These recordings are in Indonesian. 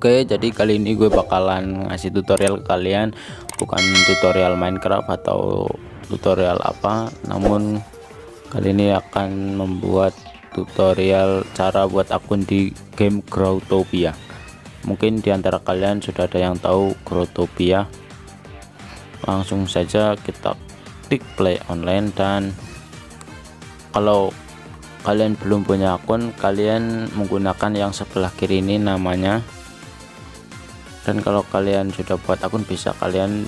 Oke jadi kali ini gue bakalan ngasih tutorial ke kalian. Bukan tutorial Minecraft atau tutorial apa namun kali ini akan membuat tutorial cara buat akun di game Growtopia. Mungkin di antara kalian sudah ada yang tahu Growtopia. Langsung saja kita klik play online dan kalau kalian belum punya akun kalian menggunakan yang sebelah kiri ini namanya dan kalau kalian sudah buat akun bisa kalian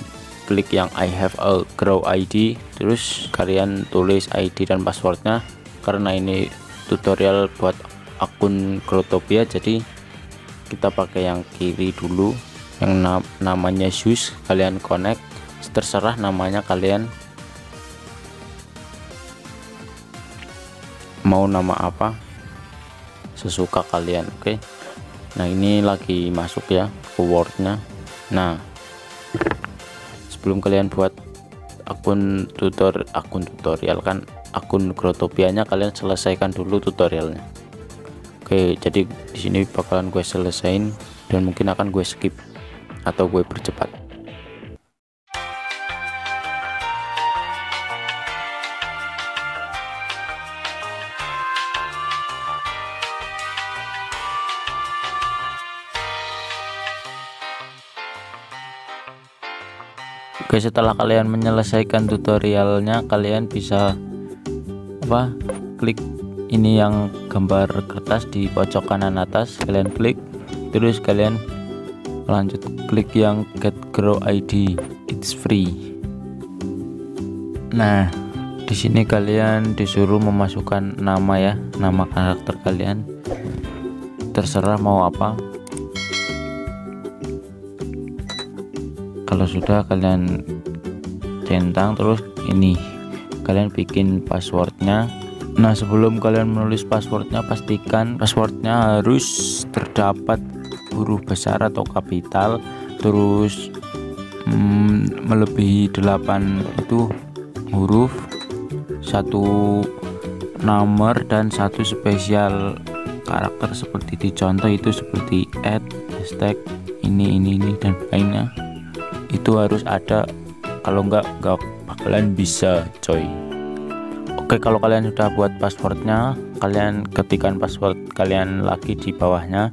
klik yang I have a grow ID terus kalian tulis ID dan passwordnya karena ini tutorial buat akun Growtopia jadi kita pakai yang kiri dulu yang na namanya sus kalian connect terserah namanya kalian mau nama apa sesuka kalian oke okay? Nah ini lagi masuk ya wordnya nah sebelum kalian buat akun tutor akun tutorial kan akun Growtopianya kalian selesaikan dulu tutorialnya. Oke jadi di sini bakalan gue selesain dan mungkin akan gue skip atau gue percepat Oke setelah kalian menyelesaikan tutorialnya kalian bisa apa klik ini yang gambar kertas di pojok kanan atas. Kalian klik terus kalian lanjut klik yang get grow ID it's free. Nah di sini kalian disuruh memasukkan nama ya nama karakter kalian. Terserah mau apa kalau sudah kalian centang terus ini. Kalian bikin passwordnya. Nah sebelum kalian menulis passwordnya pastikan passwordnya harus terdapat huruf besar atau kapital. Terus hmm, melebihi 8 itu huruf satu nomor dan satu spesial karakter seperti di contoh itu seperti add hashtag ini ini ini dan lainnya itu harus ada. Kalau enggak enggak bakalan bisa coy. Oke kalau kalian sudah buat passwordnya kalian ketikkan password kalian lagi di bawahnya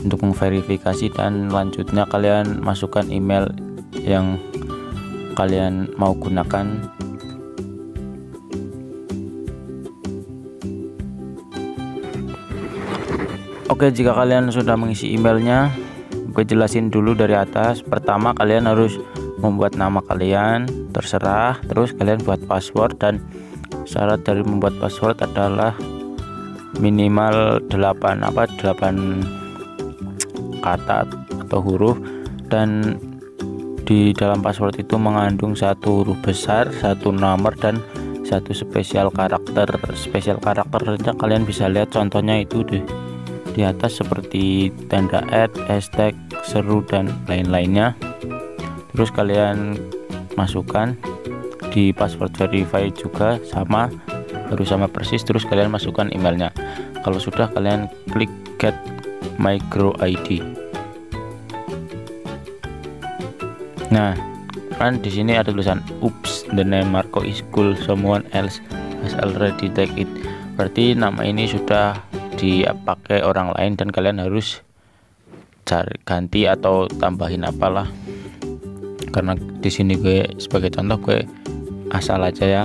untuk memverifikasi dan lanjutnya kalian masukkan email yang kalian mau gunakan. Oke jika kalian sudah mengisi emailnya gue jelasin dulu dari atas. Pertama kalian harus membuat nama kalian terserah. Terus kalian buat password dan syarat dari membuat password adalah minimal 8 apa 8 kata atau huruf. Dan di dalam password itu mengandung satu huruf besar satu nomor dan satu spesial karakter. Spesial karakternya kalian bisa lihat contohnya itu deh di atas seperti tanda add, hashtag, seru dan lain-lainnya. Terus kalian masukkan di password verify juga sama harus sama persis terus kalian masukkan emailnya. Kalau sudah kalian klik get micro ID. Nah, kan di sini ada tulisan oops the name Marco is cool someone else has already take it. Berarti nama ini sudah dipakai orang lain dan kalian harus cari ganti atau tambahin apalah. Karena di sini gue sebagai contoh gue asal aja ya.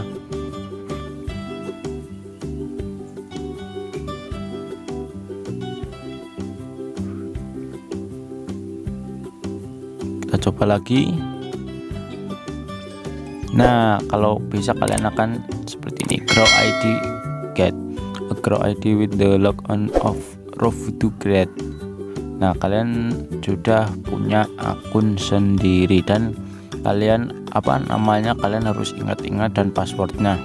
Kita coba lagi. Nah kalau bisa kalian akan seperti ini grow id get Grow ID with the logon of Rove to Create. Nah kalian sudah punya akun sendiri dan kalian apa namanya kalian harus ingat-ingat dan passwordnya.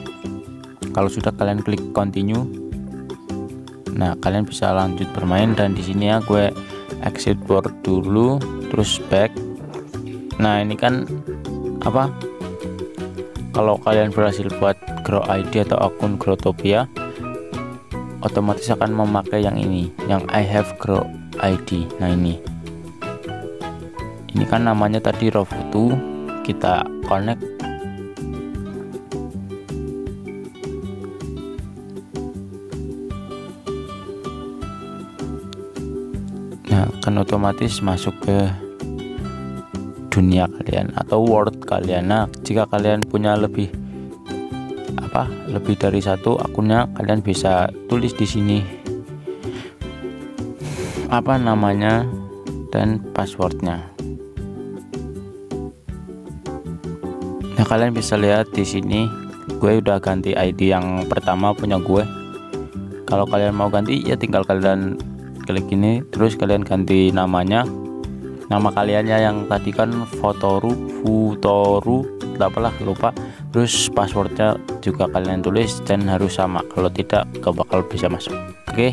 Kalau sudah kalian klik continue nah kalian bisa lanjut bermain dan di sini ya gue exit board dulu terus back. Nah ini kan apa kalau kalian berhasil buat grow ID atau akun Growtopia otomatis akan memakai yang ini yang I have grow ID nah ini. Ini kan namanya tadi raw foto kita connect. Nah kan otomatis masuk ke dunia kalian atau world kalian. Nah jika kalian punya lebih apa lebih dari satu akunnya kalian bisa tulis di sini. Apa namanya dan passwordnya. Nah kalian bisa lihat di sini gue udah ganti ID yang pertama punya gue. Kalau kalian mau ganti ya tinggal kalian klik ini terus kalian ganti namanya. Nama kalian ya yang tadi kan fotoru futoru apalah lupa terus passwordnya juga kalian tulis dan harus sama kalau tidak gak bakal bisa masuk oke okay?